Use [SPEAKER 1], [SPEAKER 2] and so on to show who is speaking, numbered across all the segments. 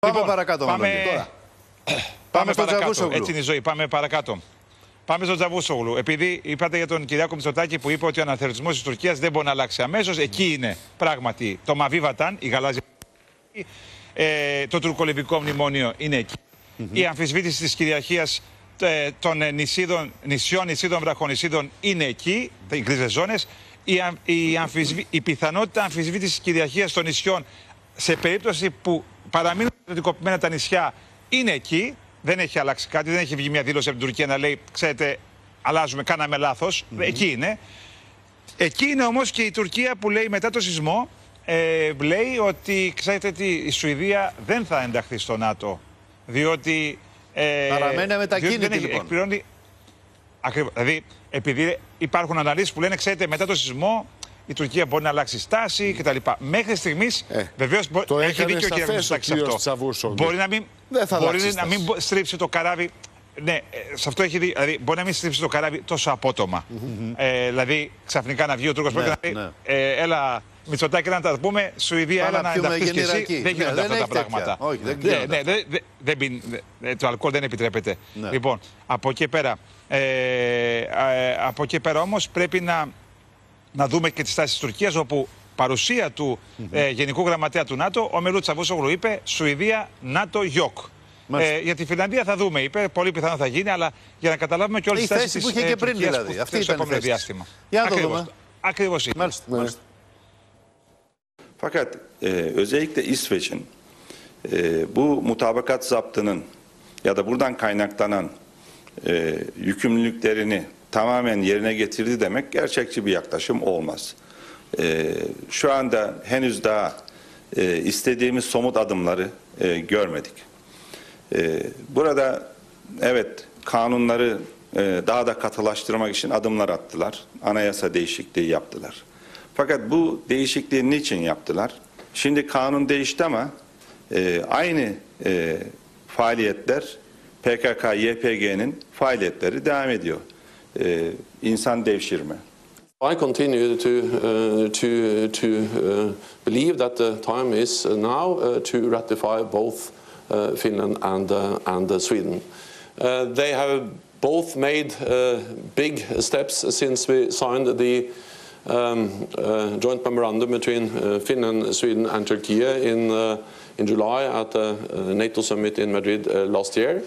[SPEAKER 1] Πάμε παρακάτω,
[SPEAKER 2] Λοιπόν, πάμε,
[SPEAKER 1] Μανώλη.
[SPEAKER 2] πάμε,
[SPEAKER 1] Πάμε στον
[SPEAKER 2] παρακάτω.
[SPEAKER 1] Τζαβούσογλου.
[SPEAKER 2] Έτσι είναι η ζωή. Πάμε παρακάτω. Πάμε στον Τζαβούσογλου. Επειδή είπατε για τον Κυριάκο Μητσοτάκη που είπε ότι ο αναθεωρητισμό της Τουρκίας δεν μπορεί να αλλάξει αμέσως, εκεί είναι πράγματι το Μαβί Βατάν, η γαλάζια. Ε, το τουρκολιβικό μνημόνιο είναι εκεί. Η αμφισβήτηση της κυριαρχίας ε, των ε, νησίδων, νησιών, νησίδων, βραχονησίδων είναι εκεί, οι γκρίζες ζώνες. Η, αμ- η, αμφισβη- η πιθανότητα αμφισβήτησης της κυριαρχίας των νησιών σε περίπτωση που παραμείνουν κρατικοποιημένα τα νησιά είναι εκεί. Δεν έχει αλλάξει κάτι, δεν έχει βγει μια δήλωση από την Τουρκία να λέει, ξέρετε, αλλάζουμε, κάναμε λάθος. Εκεί είναι. Εκεί είναι όμως και η Τουρκία που λέει μετά το σεισμό, ε, λέει ότι, ξέρετε τι, η Σουηδία δεν θα ενταχθεί στο ΝΑΤΟ. Διότι... Ε,
[SPEAKER 1] Παραμένει αμετακίνητη,
[SPEAKER 2] διότι δεν έχει-
[SPEAKER 1] λοιπόν.
[SPEAKER 2] εκπληρώνει- Ακριβώς. Δηλαδή, επειδή υπάρχουν αναλύσεις που λένε, ξέρετε, μετά το σεισμό η Τουρκία μπορεί να αλλάξει στάση κτλ. Μέχρι στιγμής,
[SPEAKER 3] Ε,
[SPEAKER 2] βεβαίως,
[SPEAKER 3] το
[SPEAKER 2] έχει
[SPEAKER 3] έκανε
[SPEAKER 2] δίκιο ο κ.
[SPEAKER 3] σαφές ο
[SPEAKER 2] Μητσοτάκης σε
[SPEAKER 3] κύριος
[SPEAKER 2] αυτό.
[SPEAKER 3] Τσαβούσογλου.
[SPEAKER 2] Μπορεί να μην,
[SPEAKER 3] Δεν θα
[SPEAKER 2] μπορεί
[SPEAKER 3] αλλάξει
[SPEAKER 2] να
[SPEAKER 3] στάση.
[SPEAKER 2] μην μπο- στρίψει το καράβι. Ναι, ε, σε αυτό έχει δει. Δηλαδή, μπορεί να μην στρίψει το καράβι τόσο απότομα. Ε, δηλαδή, ξαφνικά να βγει ο Τούρκος
[SPEAKER 1] Ναι,
[SPEAKER 2] να πει:
[SPEAKER 1] ναι.
[SPEAKER 2] ε, Έλα, Μητσοτάκη, να τα πούμε. Σουηδία,
[SPEAKER 1] Πάμε
[SPEAKER 2] έλα
[SPEAKER 1] να
[SPEAKER 2] να
[SPEAKER 1] πιούμε
[SPEAKER 2] ενταχθεί και εσύ.
[SPEAKER 1] γεννηρακή.
[SPEAKER 2] Δεν
[SPEAKER 1] Ναι,
[SPEAKER 2] γίνονται
[SPEAKER 1] δεν
[SPEAKER 2] αυτά τα
[SPEAKER 1] έχει τέτοια.
[SPEAKER 2] πράγματα.
[SPEAKER 1] Όχι, δεν
[SPEAKER 2] Ναι,
[SPEAKER 1] γίνονται
[SPEAKER 2] ναι, δεν- δεν- δεν πιν- ε, το αλκοόλ δεν επιτρέπεται.
[SPEAKER 1] Ναι.
[SPEAKER 2] Λοιπόν, από εκεί πέρα. Ε, ε, από εκεί πέρα όμως πρέπει να, να δούμε και τη στάση της Τουρκίας όπου παρουσία του ε, Γενικού Γραμματέα του ΝΑΤΟ, ο Μελού Τσαβούσογλου είπε Σουηδία, ΝΑΤΟ, ΙΟΚ.
[SPEAKER 1] Μάλιστα.
[SPEAKER 2] Ε, για τη Φιλανδία θα δούμε, είπε. Πολύ πιθανό θα γίνει, αλλά για να καταλάβουμε και όλη
[SPEAKER 1] Η
[SPEAKER 2] τη στάση
[SPEAKER 1] θέση
[SPEAKER 2] της,
[SPEAKER 1] που είχε
[SPEAKER 2] ε,
[SPEAKER 1] και πριν,
[SPEAKER 2] Τουρκίας
[SPEAKER 1] δηλαδή.
[SPEAKER 2] που
[SPEAKER 1] Αυτή
[SPEAKER 2] στο
[SPEAKER 1] ήταν η
[SPEAKER 2] επόμενο
[SPEAKER 1] θέση της.
[SPEAKER 2] διάστημα.
[SPEAKER 1] Για να το
[SPEAKER 2] Ακριβώς.
[SPEAKER 1] δούμε.
[SPEAKER 2] Ακριβώς είναι.
[SPEAKER 1] Μάλιστα. μάλιστα.
[SPEAKER 4] Fakat e, özellikle İsveç'in e, bu mutabakat zaptının ya da buradan kaynaklanan e, yükümlülüklerini tamamen yerine getirdi demek gerçekçi bir yaklaşım olmaz. E, şu anda henüz daha e, istediğimiz somut adımları e, görmedik. E, burada evet kanunları e, daha da katılaştırmak için adımlar attılar. Anayasa değişikliği yaptılar. Fakat bu değişikliği niçin yaptılar? Şimdi kanun değişti ama e, aynı e, faaliyetler PKK, YPG'nin faaliyetleri devam ediyor. Insan devşirme,
[SPEAKER 5] I continue to uh, to to uh, believe that the time is now uh, to ratify both uh, Finland and uh, and uh, Sweden. Uh, they have both made uh, big steps since we signed the um, uh, joint memorandum between uh, Finland, Sweden, and Turkey in uh, in July at the uh, NATO summit in Madrid uh, last year.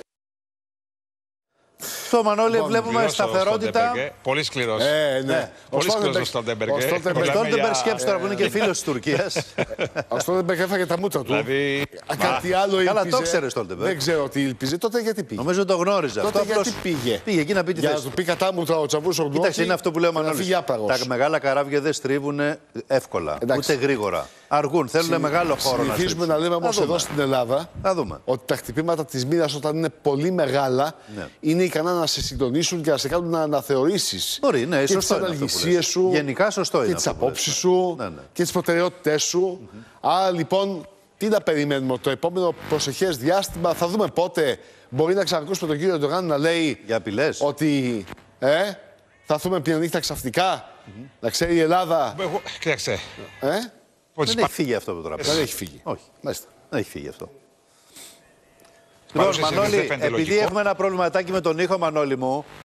[SPEAKER 1] Στο Μανώλη
[SPEAKER 3] Λοιπόν,
[SPEAKER 1] βλέπουμε
[SPEAKER 2] Σκληρός ο
[SPEAKER 1] σταθερότητα.
[SPEAKER 2] Στόλτεμπεργκ, ε. Πολύ σκληρός.
[SPEAKER 3] Ε, ναι.
[SPEAKER 1] Ναι.
[SPEAKER 3] Ο
[SPEAKER 2] Πολύ σκληρός ο
[SPEAKER 3] Στόλτεμπεργκ-
[SPEAKER 2] Στόλτεμπεργκ,
[SPEAKER 3] ο
[SPEAKER 2] ε.
[SPEAKER 3] Στόλτεμπεργκ-
[SPEAKER 2] Μιλάμε
[SPEAKER 1] Στόλτεμπεργκ
[SPEAKER 2] για-
[SPEAKER 1] σκέψου τώρα που είναι και φίλος της Τουρκίας.
[SPEAKER 3] Ο Στόλτεμπεργκ έφαγε τα μούτρα του.
[SPEAKER 2] Δηλαδή,
[SPEAKER 3] Α, Κάτι άλλο
[SPEAKER 1] Καλά,
[SPEAKER 3] ήλπιζε.
[SPEAKER 1] το ξέρει, Στόλτεμπεργκ.
[SPEAKER 3] Δεν ξέρω τι ήλπιζε. Τότε γιατί πήγε;
[SPEAKER 1] Νομίζω το γνώριζε
[SPEAKER 3] Τότε
[SPEAKER 1] αυτό.
[SPEAKER 3] γιατί
[SPEAKER 1] απλώς
[SPEAKER 3] πήγε;
[SPEAKER 1] Πήγε εκεί να πει τη
[SPEAKER 3] Για να
[SPEAKER 1] θέση.
[SPEAKER 3] του πει κατάμουτρα ο Τσαβούσογλου.
[SPEAKER 1] Κοίταξε,
[SPEAKER 3] ότι
[SPEAKER 1] είναι αυτό που λέω
[SPEAKER 3] θα
[SPEAKER 1] Μανώλης.
[SPEAKER 3] φύγει άπραγος.
[SPEAKER 1] Τα μεγάλα καράβια δεν στρίβουν εύκολα,
[SPEAKER 3] Εντάξει.
[SPEAKER 1] ούτε γρήγορα. Αργούν, θέλουν μεγάλο χώρο να
[SPEAKER 3] Συνηθίζουμε
[SPEAKER 1] στρίψουν.
[SPEAKER 3] να λέμε όμως
[SPEAKER 1] Θα δούμε.
[SPEAKER 3] εδώ στην Ελλάδα
[SPEAKER 1] Θα δούμε.
[SPEAKER 3] ότι τα χτυπήματα της μοίρας όταν είναι πολύ μεγάλα
[SPEAKER 1] Ναι.
[SPEAKER 3] είναι ικανά να σε συντονίσουν και να σε κάνουν να αναθεωρήσεις.
[SPEAKER 1] Μπορεί, ναι,
[SPEAKER 3] και
[SPEAKER 1] σωστό
[SPEAKER 3] τις
[SPEAKER 1] είναι αυτό που
[SPEAKER 3] αναλγησίες
[SPEAKER 1] λες.
[SPEAKER 3] σου.
[SPEAKER 1] Γενικά σωστό είναι
[SPEAKER 3] Και τις
[SPEAKER 1] αυτό που λες,
[SPEAKER 3] απόψει
[SPEAKER 1] ναι.
[SPEAKER 3] σου
[SPEAKER 1] Ναι, ναι.
[SPEAKER 3] και τις προτεραιότητές σου. Άρα λοιπόν, τι να περιμένουμε το επόμενο προσεχές διάστημα. Θα δούμε πότε μπορεί να ξανακούσουμε τον κύριο Ερντογάν να λέει
[SPEAKER 1] Για απειλές.
[SPEAKER 3] ότι ε, θα έρθουμε μια νύχτα ξαφνικά. Να ξέρει η Ελλάδα.
[SPEAKER 2] εγώ- Κοιτάξτε,
[SPEAKER 3] Ε,
[SPEAKER 2] ότι
[SPEAKER 1] Δεν έχει φύγει αυτό από το τραπέζι.
[SPEAKER 3] δεν έχει φύγει.
[SPEAKER 1] Όχι.
[SPEAKER 3] Μάλιστα.
[SPEAKER 1] Δεν έχει φύγει αυτό.
[SPEAKER 2] Παρουσίαση
[SPEAKER 1] Λοιπόν,
[SPEAKER 2] δεν
[SPEAKER 1] Μανώλη,
[SPEAKER 2] φαίνεται
[SPEAKER 1] επειδή
[SPEAKER 2] λογικό.
[SPEAKER 1] έχουμε ένα προβληματάκι με τον ήχο, Μανώλη μου,